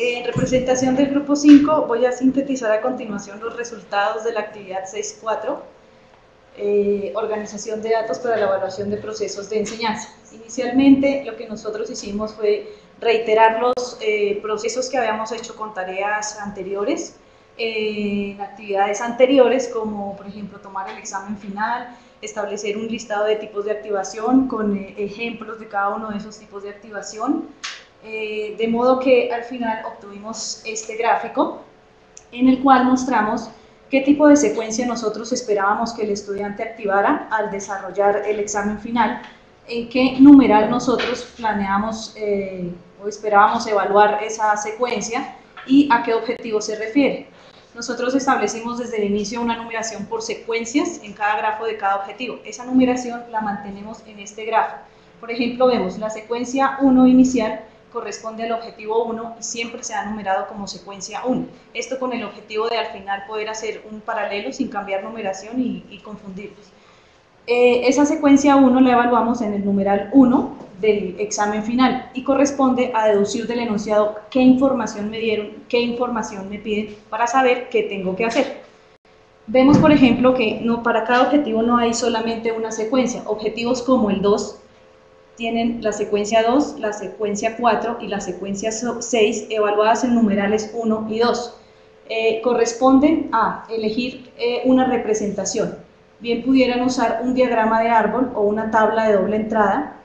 En representación del grupo 5 voy a sintetizar a continuación los resultados de la actividad 6.4, eh, organización de datos para la evaluación de procesos de enseñanza. Inicialmente lo que nosotros hicimos fue reiterar los eh, procesos que habíamos hecho con tareas anteriores, eh, en actividades anteriores, como por ejemplo tomar el examen final, establecer un listado de tipos de activación con ejemplos de cada uno de esos tipos de activación, eh, de modo que al final obtuvimos este gráfico en el cual mostramos qué tipo de secuencia nosotros esperábamos que el estudiante activara al desarrollar el examen final, en qué numeral nosotros planeamos eh, o esperábamos evaluar esa secuencia y a qué objetivo se refiere. Nosotros establecimos desde el inicio una numeración por secuencias en cada grafo de cada objetivo. Esa numeración la mantenemos en este grafo. Por ejemplo, vemos la secuencia 1 inicial corresponde al objetivo 1 y siempre se ha numerado como secuencia 1. Esto con el objetivo de al final poder hacer un paralelo sin cambiar numeración y, y confundirlos. Eh, esa secuencia 1 la evaluamos en el numeral 1 del examen final y corresponde a deducir del enunciado qué información me dieron, qué información me piden para saber qué tengo que hacer. Vemos, por ejemplo, que no, para cada objetivo no hay solamente una secuencia. Objetivos como el 2 tienen la secuencia 2, la secuencia 4 y la secuencia 6 evaluadas en numerales 1 y 2. Eh, corresponden a elegir eh, una representación. Bien pudieran usar un diagrama de árbol o una tabla de doble entrada.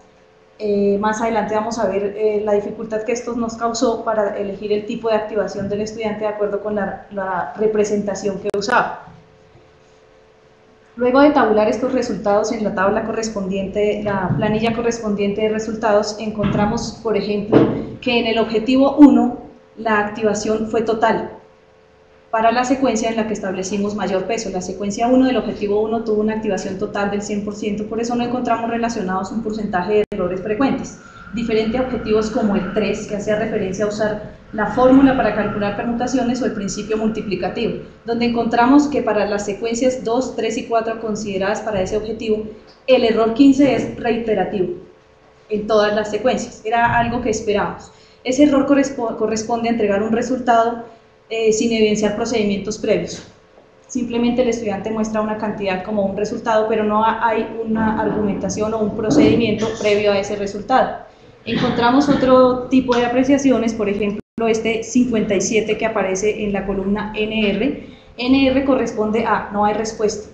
Eh, más adelante vamos a ver la dificultad que esto nos causó para elegir el tipo de activación del estudiante de acuerdo con la, la representación que usaba. Luego de tabular estos resultados en la tabla correspondiente, la planilla correspondiente de resultados, encontramos, por ejemplo, que en el objetivo 1 la activación fue total para la secuencia en la que establecimos mayor peso. La secuencia 1 del objetivo 1 tuvo una activación total del 100%, por eso no encontramos relacionados un porcentaje de errores frecuentes. Diferentes objetivos como el 3, que hacía referencia a usar la fórmula para calcular permutaciones o el principio multiplicativo, donde encontramos que para las secuencias 2, 3 y 4 consideradas para ese objetivo, el error 15 es reiterativo en todas las secuencias, era algo que esperábamos. Ese error corresponde a entregar un resultado eh, sin evidenciar procedimientos previos. Simplemente el estudiante muestra una cantidad como un resultado, pero no hay una argumentación o un procedimiento previo a ese resultado. Encontramos otro tipo de apreciaciones, por ejemplo, este 57 que aparece en la columna NR. NR corresponde a no hay respuesta.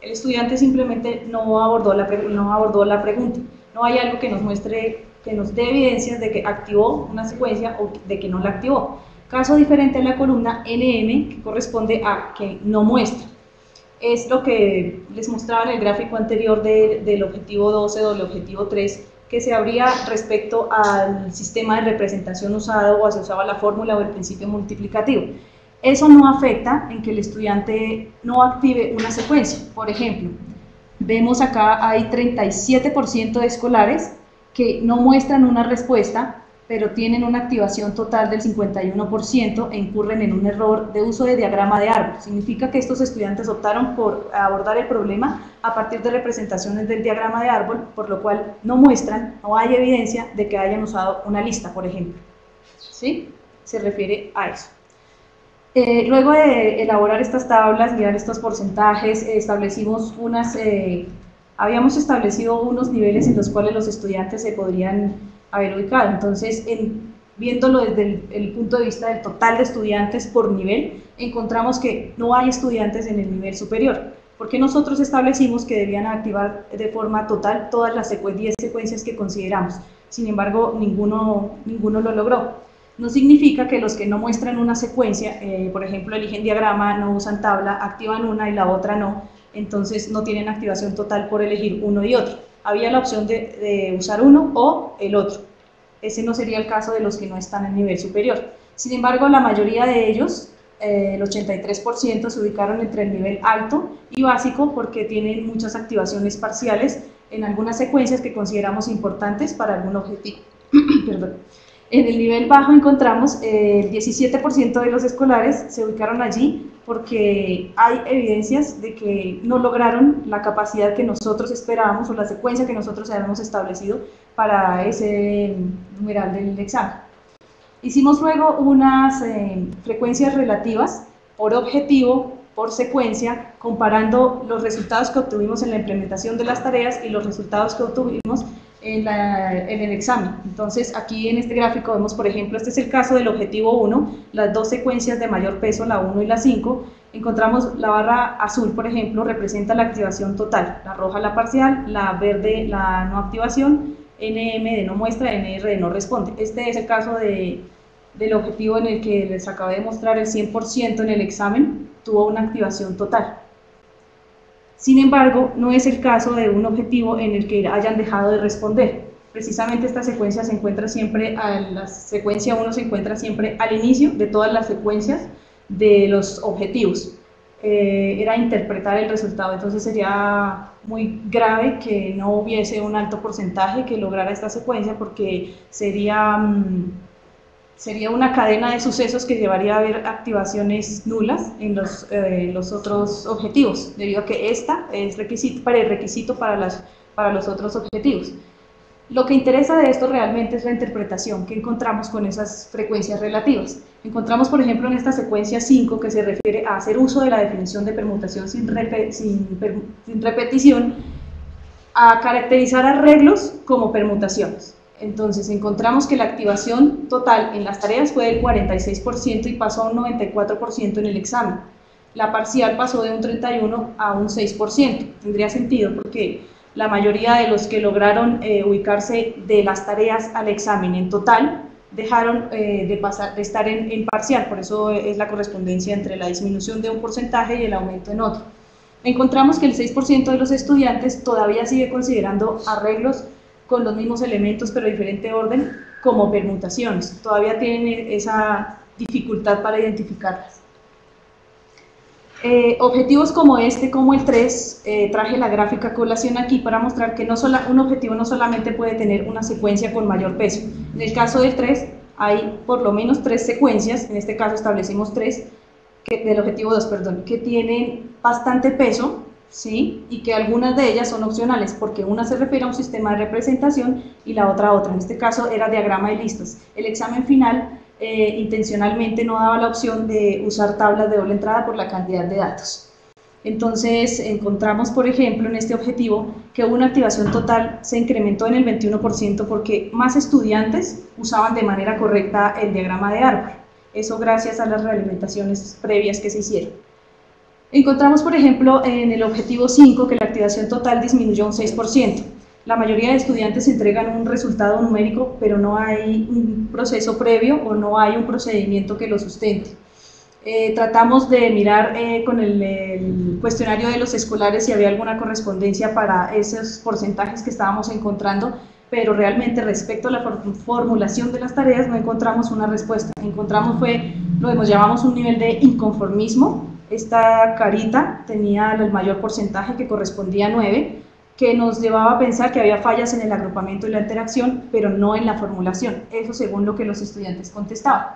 El estudiante simplemente no abordó la, no abordó la pregunta. No hay algo que nos muestre, que nos dé evidencias de que activó una secuencia o de que no la activó. Caso diferente en la columna NM, que corresponde a que no muestra. Es lo que les mostraba en el gráfico anterior del objetivo 12 o del objetivo 3, que se abría respecto al sistema de representación usado o se usaba la fórmula o el principio multiplicativo. Eso no afecta en que el estudiante no active una secuencia. Por ejemplo, vemos acá hay 37% de escolares que no muestran una respuesta pero tienen una activación total del 51% e incurren en un error de uso de diagrama de árbol. Significa que estos estudiantes optaron por abordar el problema a partir de representaciones del diagrama de árbol, por lo cual no muestran, no hay evidencia de que hayan usado una lista, por ejemplo. ¿Sí? Se refiere a eso. Eh, luego de elaborar estas tablas, mirar estos porcentajes, establecimos unas, eh, habíamos establecido unos niveles en los cuales los estudiantes se podrían haber ubicado. Entonces, en, viéndolo desde el, punto de vista del total de estudiantes por nivel, encontramos que no hay estudiantes en el nivel superior, porque nosotros establecimos que debían activar de forma total todas las 10 secuencias que consideramos. Sin embargo, ninguno, ninguno lo logró. No significa que los que no muestran una secuencia, eh, por ejemplo, eligen diagrama, no usan tabla, activan una y la otra no, entonces no tienen activación total por elegir uno y otro había la opción de, usar uno o el otro. Ese no sería el caso de los que no están en nivel superior. Sin embargo, la mayoría de ellos, eh, el 83%, se ubicaron entre el nivel alto y básico porque tienen muchas activaciones parciales en algunas secuencias que consideramos importantes para algún objetivo. Perdón. En el nivel bajo encontramos eh, el 17% de los escolares se ubicaron allí porque hay evidencias de que no lograron la capacidad que nosotros esperábamos o la secuencia que nosotros habíamos establecido para ese numeral del examen. Hicimos luego unas eh, frecuencias relativas por objetivo, por secuencia, comparando los resultados que obtuvimos en la implementación de las tareas y los resultados que obtuvimos en, el examen. Entonces, aquí en este gráfico vemos, por ejemplo, este es el caso del objetivo 1, las dos secuencias de mayor peso, la 1 y la 5. Encontramos la barra azul, por ejemplo, representa la activación total, la roja la parcial, la verde la no activación, NM de no muestra, NR de no responde. Este es el caso de, del objetivo en el que les acabé de mostrar el 100% en el examen, tuvo una activación total. Sin embargo, no es el caso de un objetivo en el que hayan dejado de responder. Precisamente esta secuencia se encuentra siempre, a la secuencia 1 se encuentra siempre al inicio de todas las secuencias de los objetivos. Eh, era interpretar el resultado, entonces sería muy grave que no hubiese un alto porcentaje que lograra esta secuencia porque sería... Mm, sería una cadena de sucesos que llevaría a haber activaciones nulas en los, eh, los otros objetivos, debido a que esta es requisito, para el requisito para, las, para los otros objetivos. Lo que interesa de esto realmente es la interpretación que encontramos con esas frecuencias relativas. Encontramos, por ejemplo, en esta secuencia 5 que se refiere a hacer uso de la definición de permutación sin, sin, sin repetición, a caracterizar arreglos como permutaciones. Entonces encontramos que la activación total en las tareas fue del 46% y pasó a un 94% en el examen. La parcial pasó de un 31 a un 6%. Tendría sentido porque la mayoría de los que lograron eh, ubicarse de las tareas al examen en total dejaron eh, de, pasar, de estar en, en parcial, por eso es la correspondencia entre la disminución de un porcentaje y el aumento en otro. Encontramos que el 6% de los estudiantes todavía sigue considerando arreglos con los mismos elementos pero diferente orden como permutaciones. Todavía tienen esa dificultad para identificarlas. Eh, objetivos como este, como el 3, eh, traje la gráfica colación aquí para mostrar que no solo, un objetivo no solamente puede tener una secuencia con mayor peso. En el caso del 3 hay por lo menos tres secuencias, en este caso establecimos tres, del objetivo 2, perdón, que tienen bastante peso ¿sí? y que algunas de ellas son opcionales, porque una se refiere a un sistema de representación y la otra a otra. En este caso era diagrama de listas. El examen final eh, intencionalmente no daba la opción de usar tablas de doble entrada por la cantidad de datos. Entonces encontramos, por ejemplo, en este objetivo que una activación total se incrementó en el 21% porque más estudiantes usaban de manera correcta el diagrama de árbol. Eso gracias a las realimentaciones previas que se hicieron. Encontramos, por ejemplo, en el objetivo 5 que la activación total disminuyó un 6%. La mayoría de estudiantes entregan un resultado numérico, pero no hay un proceso previo o no hay un procedimiento que lo sustente. Eh, tratamos de mirar eh, con el, cuestionario de los escolares si había alguna correspondencia para esos porcentajes que estábamos encontrando, pero realmente respecto a la formulación de las tareas no encontramos una respuesta. Encontramos fue lo que llamamos un nivel de inconformismo, esta carita tenía el mayor porcentaje que correspondía a 9, que nos llevaba a pensar que había fallas en el agrupamiento y la interacción, pero no en la formulación, eso según lo que los estudiantes contestaban.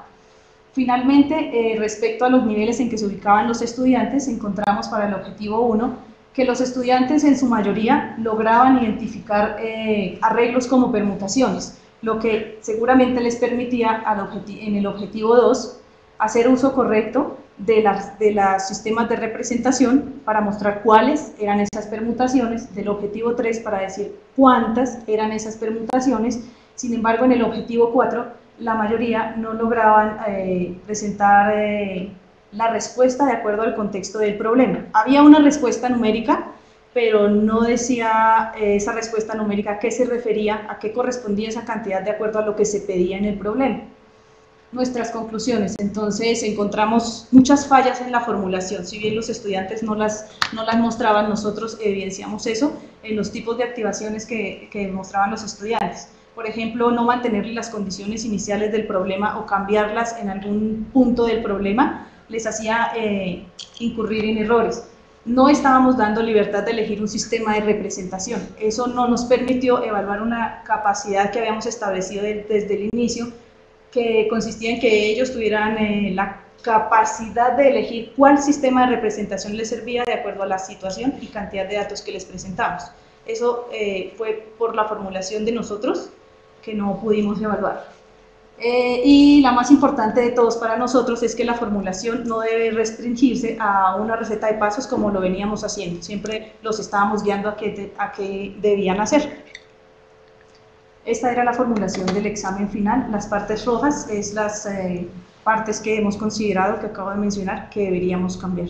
Finalmente, eh, respecto a los niveles en que se ubicaban los estudiantes, encontramos para el objetivo 1 que los estudiantes en su mayoría lograban identificar eh, arreglos como permutaciones, lo que seguramente les permitía en el objetivo 2 hacer uso correcto de, las, de los sistemas de representación para mostrar cuáles eran esas permutaciones, del objetivo 3 para decir cuántas eran esas permutaciones, sin embargo en el objetivo 4 la mayoría no lograban eh, presentar eh, la respuesta de acuerdo al contexto del problema. Había una respuesta numérica, pero no decía eh, esa respuesta numérica a qué se refería, a qué correspondía esa cantidad de acuerdo a lo que se pedía en el problema nuestras conclusiones. Entonces encontramos muchas fallas en la formulación. Si bien los estudiantes no las, no las mostraban, nosotros evidenciamos eso en los tipos de activaciones que, que mostraban los estudiantes. Por ejemplo, no mantener las condiciones iniciales del problema o cambiarlas en algún punto del problema les hacía eh, incurrir en errores. No estábamos dando libertad de elegir un sistema de representación. Eso no nos permitió evaluar una capacidad que habíamos establecido desde el inicio que consistía en que ellos tuvieran eh, la capacidad de elegir cuál sistema de representación les servía de acuerdo a la situación y cantidad de datos que les presentamos. Eso eh, fue por la formulación de nosotros que no pudimos evaluar. Eh, y la más importante de todos para nosotros es que la formulación no debe restringirse a una receta de pasos como lo veníamos haciendo. Siempre los estábamos guiando a qué, a qué debían hacer. Esta era la formulación del examen final. Las partes rojas es las eh, partes que hemos considerado, que acabo de mencionar, que deberíamos cambiar.